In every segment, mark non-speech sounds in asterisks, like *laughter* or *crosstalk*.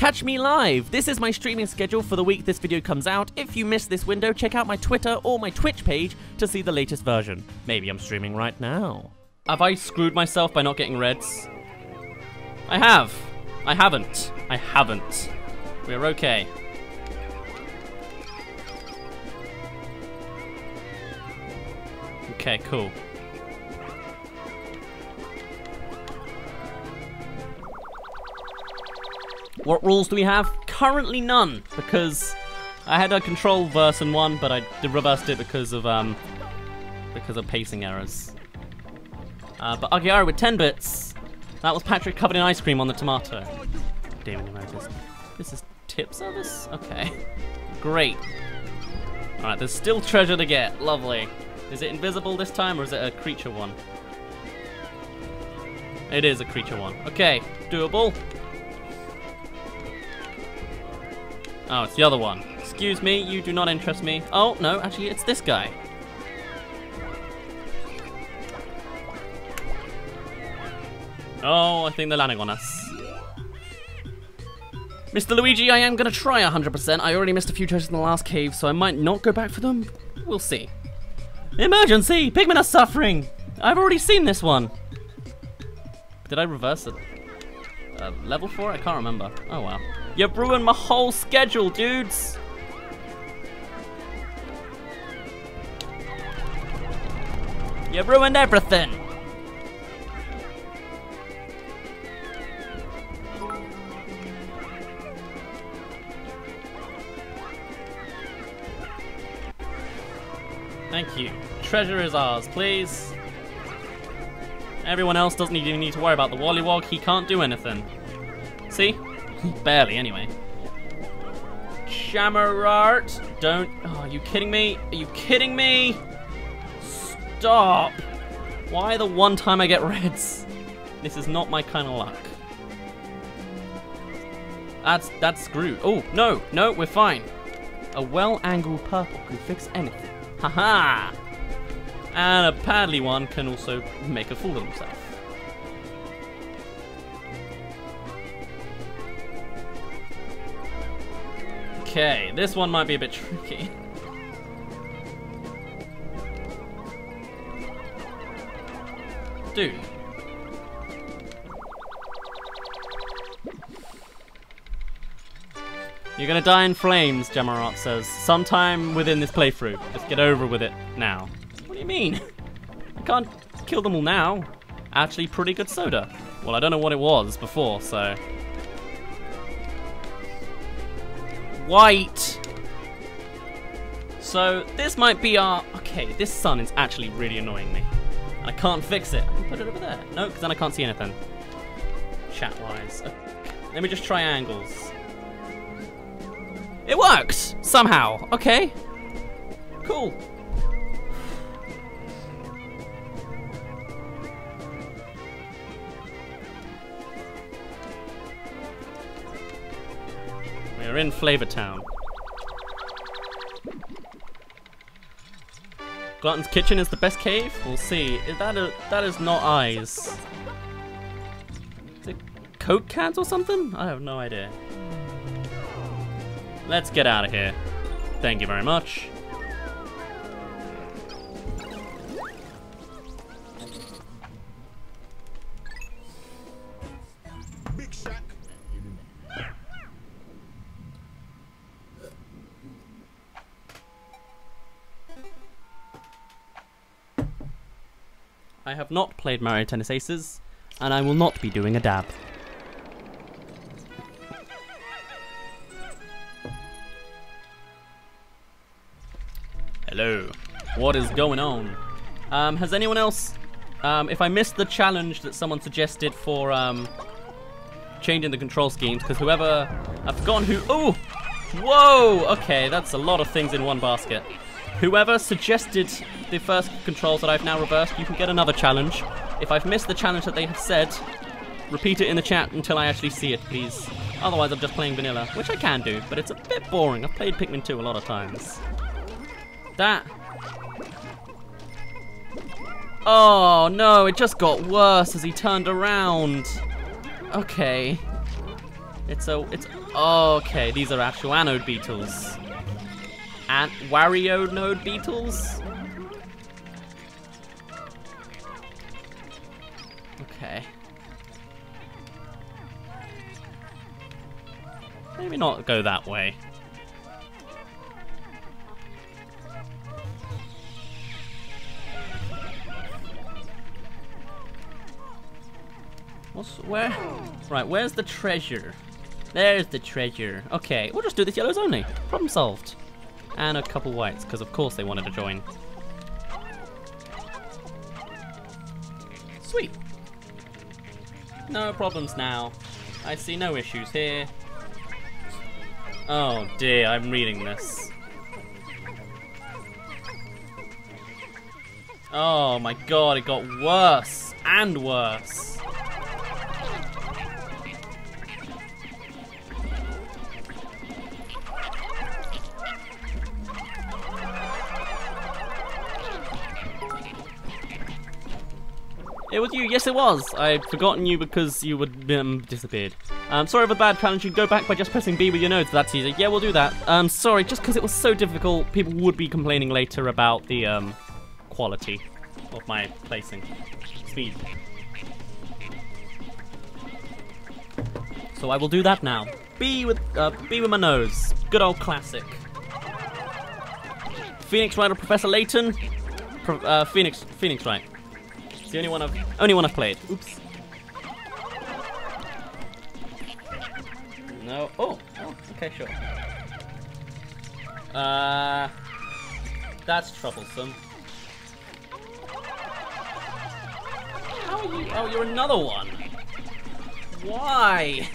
Catch me live! This is my streaming schedule for the week this video comes out. If you missed this window, check out my Twitter or my Twitch page to see the latest version. Maybe I'm streaming right now. Have I screwed myself by not getting reds? I have. I haven't. I haven't. We're okay. Okay, cool. What rules do we have? Currently none, because I had a control version one, but I reversed it because of um because of pacing errors. Uh, but Agiara with 10 bits. That was Patrick covered in ice cream on the tomato. Damn it, This is tip service? Okay. Great. Alright, there's still treasure to get. Lovely. Is it invisible this time, or is it a creature one? It is a creature one. Okay, doable. Oh, it's the other one. Excuse me, you do not interest me. Oh, no, actually, it's this guy. Oh, I think they're landing on us. Mr. Luigi, I am going to try 100%. I already missed a few treasures in the last cave, so I might not go back for them. We'll see. Emergency! Pikmin are suffering! I've already seen this one. Did I reverse it? Uh, level 4? I can't remember. Oh, wow. You've ruined my whole schedule, dudes! You've ruined everything! Thank you. Treasure is ours, please. Everyone else doesn't even need to worry about the Wollywog. He can't do anything. See? Barely, anyway. Chamarart, don't... Oh, are you kidding me? Are you kidding me? Stop! Why the one time I get reds? This is not my kind of luck. That's that's screwed. Oh, no, no, we're fine. A well-angled purple can fix anything. Haha! -ha. And a paddly one can also make a fool of himself. Okay, this one might be a bit tricky. Dude. You're gonna die in flames, Jamarat says. Sometime within this playthrough. Just get over with it now. Do you mean? I can't kill them all now. Actually, pretty good soda. Well, I don't know what it was before, so white. So this might be our... Okay, this sun is actually really annoying me. I can't fix it. I can put it over there. No, because then I can't see anything. Chat-wise. Okay. Oh, let me just try angles. It works! Somehow. Okay. Cool. We're in Flavor Town. Glutton's Kitchen is the best cave? We'll see. Is that a, that is not eyes. Is it Coke cans or something? I have no idea. Let's get out of here. Thank you very much. I have not played Mario Tennis Aces, and I will not be doing a dab. Hello. What is going on? Um, has anyone else... Um, if I missed the challenge that someone suggested for um, changing the control schemes, because whoever... I've forgotten who... Oh! Whoa! Okay, that's a lot of things in one basket. Whoever suggested the first controls that I've now reversed, you can get another challenge. If I've missed the challenge that they have said, repeat it in the chat until I actually see it, please. Otherwise, I'm just playing vanilla, which I can do, but it's a bit boring. I've played Pikmin 2 a lot of times. That... Oh, no, it just got worse as he turned around. Okay. It's a, it's, okay, these are actual anode beetles. And Wario node beetles? Okay. Maybe not go that way. What's where? Right, where's the treasure? There's the treasure. Okay, we'll just do this yellows only. Problem solved. And a couple whites, because of course they wanted to join. Sweet. No problems now. I see no issues here. Oh dear, I'm reading this. Oh my god, it got worse and worse. It was you. Yes, it was. I'd forgotten you because you would um, disappeared. Um, sorry for the bad challenge. You can go back by just pressing B with your nose. That's easy. Yeah, we'll do that. Um, sorry, just because it was so difficult, people would be complaining later about the um, quality of my placing. Speed. So I will do that now. B with uh, B with my nose. Good old classic. Phoenix or Professor Layton? Pro uh, Phoenix, Phoenix Wright. It's the only one I've only one I've played. Oops. No. Oh. Oh. Okay. Sure. Uh. That's troublesome. How are you? Oh, you're another one. Why?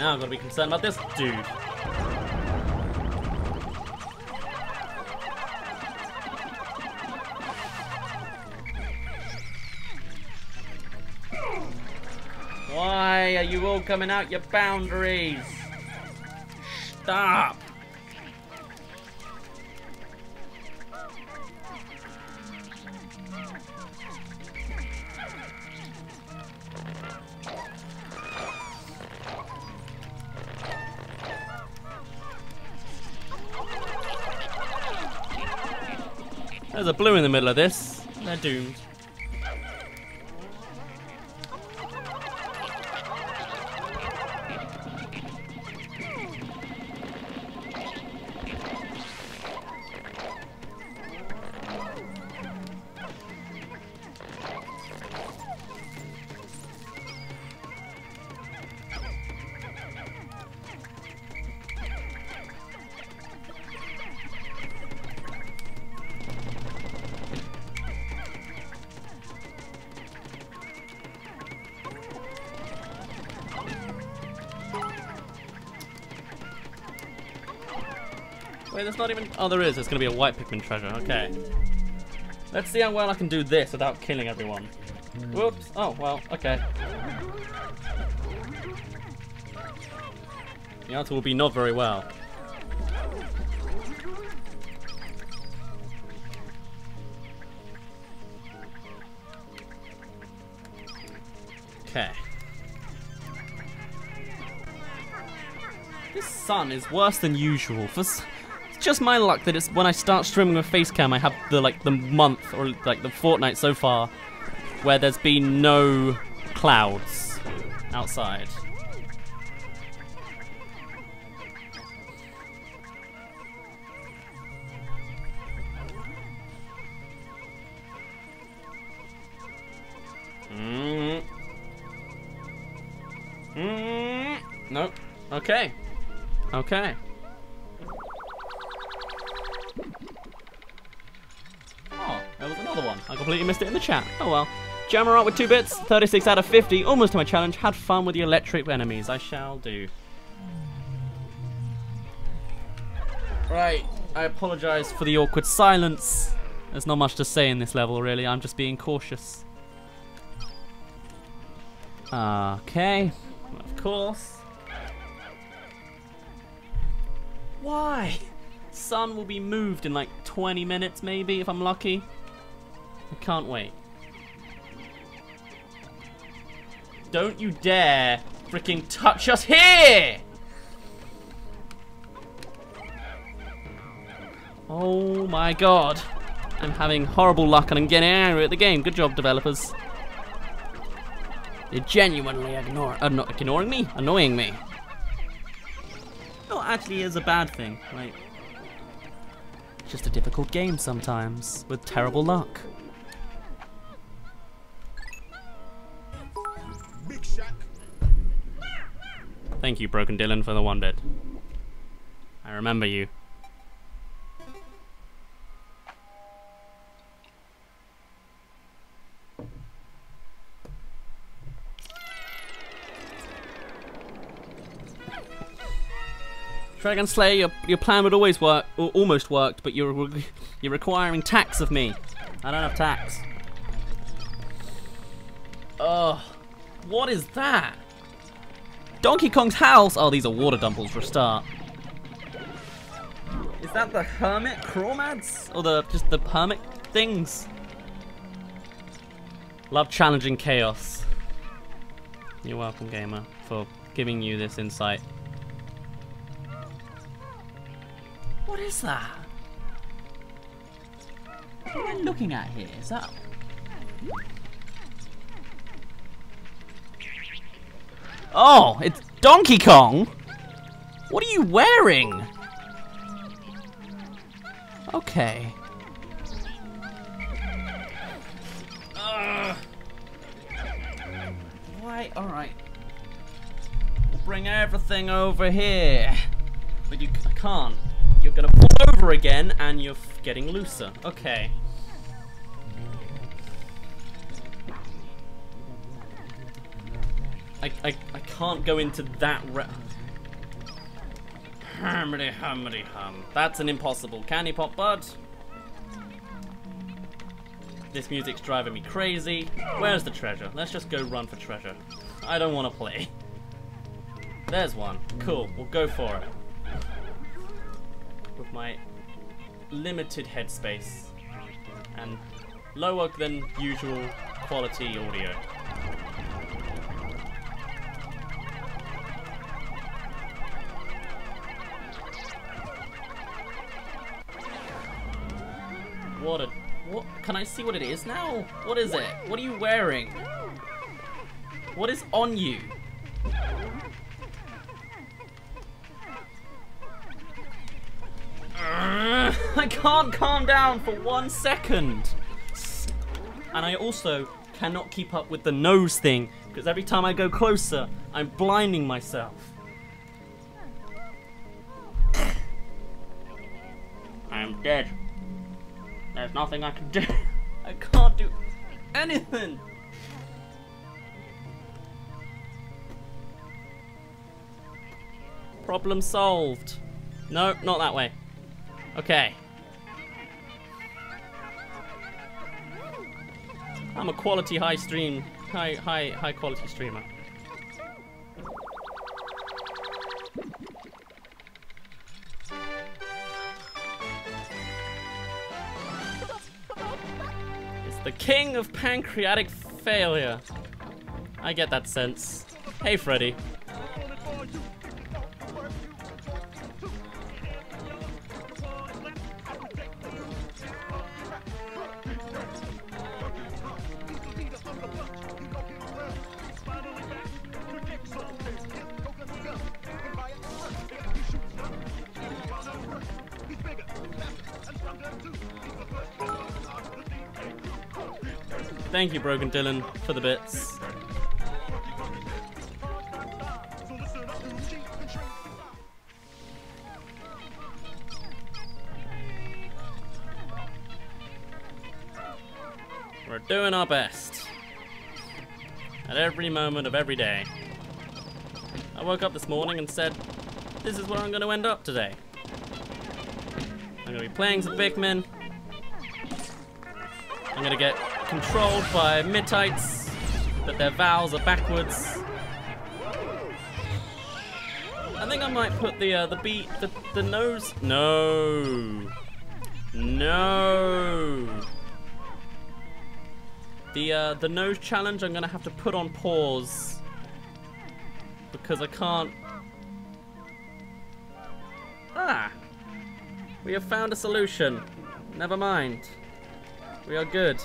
Now I'm gonna be concerned about this dude. Why are you all coming out your boundaries? Stop! There's a blue in the middle of this. They're doomed. Wait, there's not even... Oh, there is. There's going to be a white Pikmin treasure. Okay. Let's see how well I can do this without killing everyone. Whoops. Oh, well, okay. The answer will be not very well. Okay. This sun is worse than usual. For just my luck that it's when I start streaming with Facecam, I have the like the month or like the fortnight so far where there's been no clouds outside. Mm. Mm. Nope. Okay. Okay. Completely missed it in the chat. Oh well. Jamarot with 2 bits, 36 out of 50, almost to my challenge. Had fun with the electric enemies. I shall do. Right, I apologise for the awkward silence. There's not much to say in this level, really. I'm just being cautious. Okay. Of course. Why? Sun will be moved in like 20 minutes maybe if I'm lucky. I can't wait. Don't you dare freaking touch us here! Oh my god. I'm having horrible luck and I'm getting angry at the game. Good job, developers. You're genuinely ignore uh, not ignoring me? Annoying me. No, actually is a bad thing. Like, just a difficult game sometimes, with terrible luck. Thank you, Broken Dylan, for the one bit. I remember you. Dragon Slayer, your, your plan would always work, or almost worked, but you're you're requiring tax of me. I don't have tax. Ugh, what is that? Donkey Kong's house. Oh, these are water dumples for a start. Is that the hermit crawmads? Or the just the hermit things? Love challenging chaos. You're welcome, gamer, for giving you this insight. What is that? What am I looking at here? Is that... Oh, it's Donkey Kong? What are you wearing? Okay. Why? Alright. We'll bring everything over here. But you can't. You're gonna fall over again and you're getting looser. Okay. I, I, I can't go into that re- Hummity hummity hum. That's an impossible candy pop bud. This music's driving me crazy. Where's the treasure? Let's just go run for treasure. I don't want to play. There's one. Cool. We'll go for it. With my limited headspace and lower than usual quality audio. What a... What? Can I see what it is now? What is it? What are you wearing? What is on you? *laughs* I can't calm down for one second. And I also cannot keep up with the nose thing because every time I go closer, I'm blinding myself. I'm dead. There's nothing I can do. *laughs* Anything. Problem solved. No, not that way. Okay. I'm a quality high stream, high, high, high quality streamer. The king of pancreatic failure. I get that sense. Hey, Freddy. Thank you, Broken Dylan, for the bits. We're doing our best. At every moment of every day. I woke up this morning and said, this is where I'm going to end up today. I'm going to be playing some Pikmin. I'm going to get controlled by Mittites, but their vowels are backwards. I think I might put the uh, the beat the the nose. No, no. The uh, the nose challenge I'm gonna have to put on pause because I can't. Ah, we have found a solution. Never mind. We are good.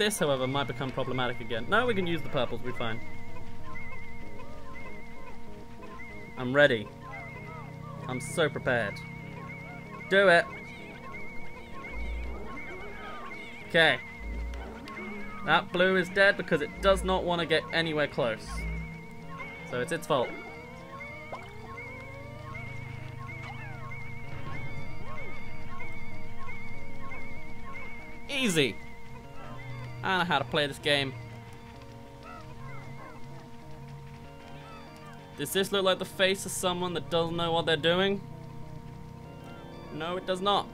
This, however, might become problematic again. No, we can use the purples, we're fine. I'm ready. I'm so prepared. Do it! Okay. That blue is dead because it does not want to get anywhere close. So it's its fault. Easy! I know how to play this game. Does this look like the face of someone that doesn't know what they're doing? No, it does not.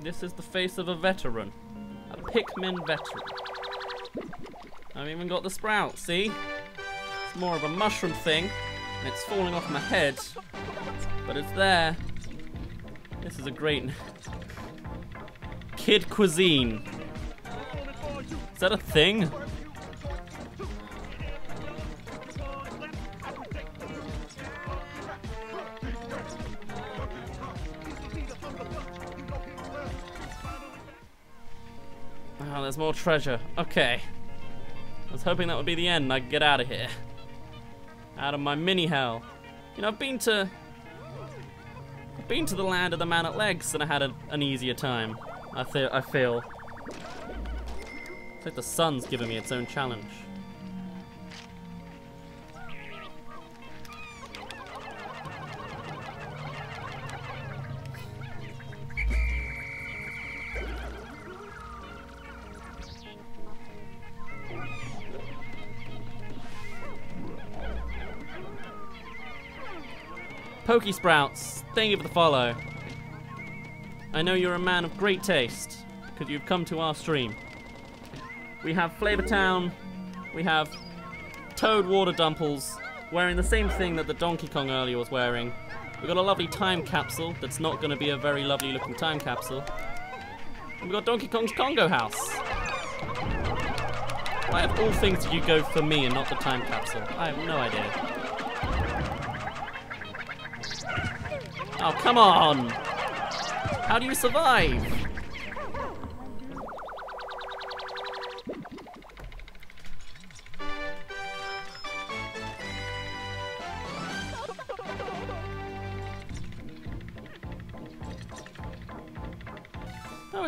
This is the face of a veteran. A Pikmin veteran. I've even got the sprout, see? It's more of a mushroom thing, and it's falling off my head. But it's there. This is a great... *laughs* Kid cuisine. Is that a thing? Oh, there's more treasure. Okay. I was hoping that would be the end I could get out of here. Out of my mini hell. You know, I've been to... I've been to the land of the man at legs and I had a, an easier time. I, feel. I feel. It's like the sun's giving me its own challenge. Pokey Sprouts, thank you for the follow. I know you're a man of great taste, because you've come to our stream. We have Flavor Town, we have Toad Water Dumples, wearing the same thing that the Donkey Kong earlier was wearing. We've got a lovely time capsule that's not going to be a very lovely looking time capsule. And we've got Donkey Kong's Congo House. Why of all things did you go for me and not the time capsule? I have no idea. Oh, come on! How do you survive?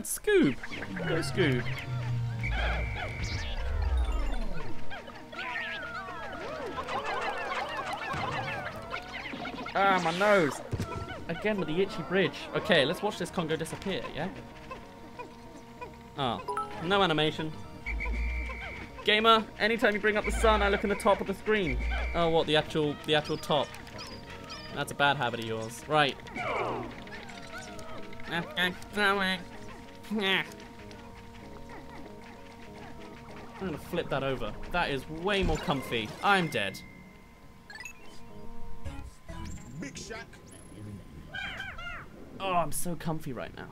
It's Scoob. Go Scoob. Ah, my nose. Again with the itchy bridge. Okay, let's watch this Congo disappear, yeah? Oh, no animation. Gamer, anytime you bring up the sun, I look in the top of the screen. Oh, what, the actual, the actual top. That's a bad habit of yours. Right. *laughs* I'm gonna flip that over. That is way more comfy. I'm dead. Big Shack. Oh, I'm so comfy right now.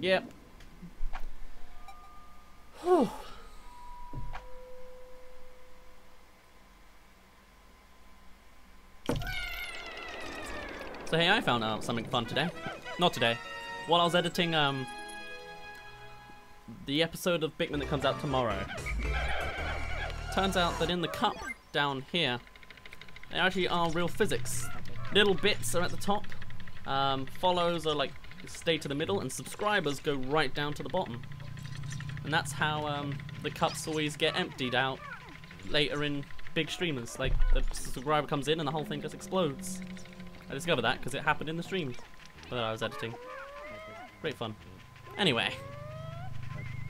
Yep. Whew. *sighs* So hey, I found out something fun today. Not today. While I was editing um the episode of Pikmin that comes out tomorrow. Turns out that in the cup down here, there actually are real physics. Little bits are at the top, um, follows are like stay to the middle, and subscribers go right down to the bottom. And that's how um, the cups always get emptied out later in big streamers. Like the subscriber comes in and the whole thing just explodes. I discovered that because it happened in the stream that I was editing. Great fun. Anyway,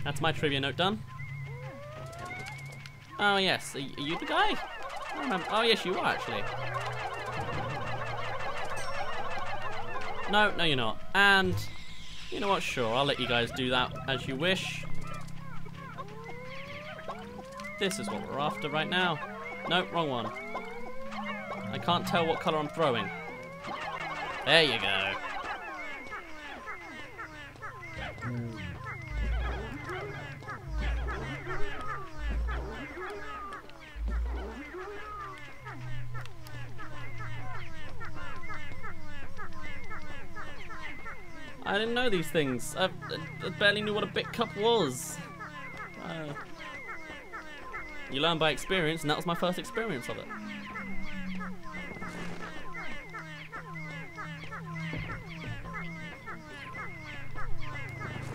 that's my trivia note done. Oh yes, are you the guy? Oh yes, you are actually. No, no, you're not. And You know what? Sure, I'll let you guys do that as you wish. This is what we're after right now. No, wrong one. I can't tell what colour I'm throwing. There you go. I didn't know these things. I, I barely knew what a bit cup was. Uh, you learn by experience, and that was my first experience of it.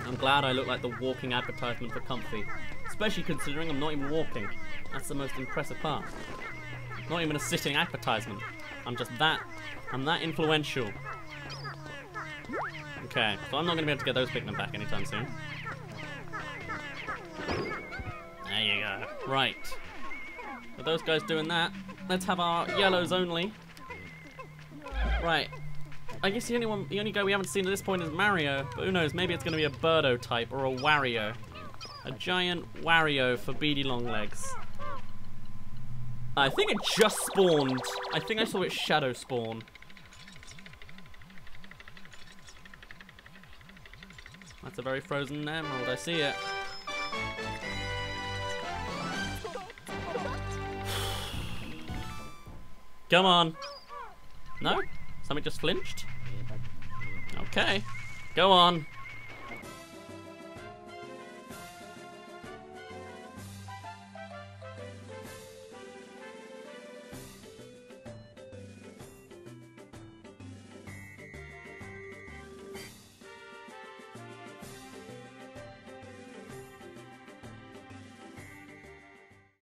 I'm glad I look like the walking advertisement for Comfy. Especially considering I'm not even walking. That's the most impressive part. Not even a sitting advertisement. I'm just that. I'm that influential. Okay, so I'm not going to be able to get those Pikmin back anytime soon. There you go. Right. With those guys doing that, let's have our yellows only. Right. I guess the only one, the only guy we haven't seen at this point is Mario, but who knows? Maybe it's going to be a Birdo type or a Wario, a giant Wario for beady long legs. I think it just spawned. I think I saw it shadow spawn. That's a very frozen emerald. I see it. Come on. No? Something just flinched? Okay. Go on.